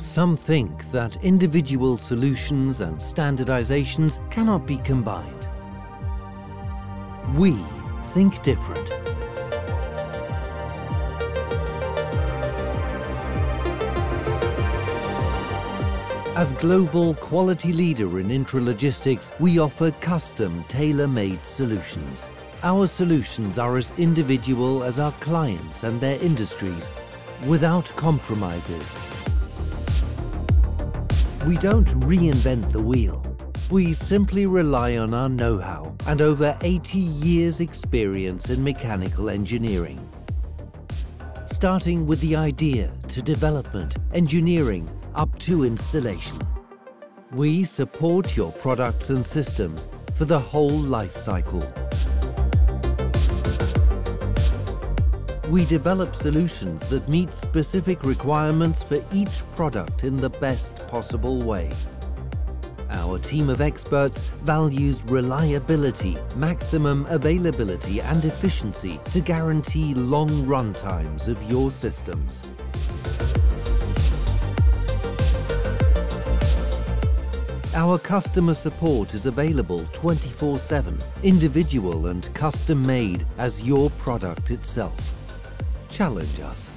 Some think that individual solutions and standardizations cannot be combined. We think different. As global quality leader in intralogistics, we offer custom tailor-made solutions. Our solutions are as individual as our clients and their industries, without compromises. We don't reinvent the wheel. We simply rely on our know-how and over 80 years experience in mechanical engineering. Starting with the idea to development, engineering, up to installation. We support your products and systems for the whole life cycle. We develop solutions that meet specific requirements for each product in the best possible way. Our team of experts values reliability, maximum availability and efficiency to guarantee long run times of your systems. Our customer support is available 24-7, individual and custom made as your product itself challenge us.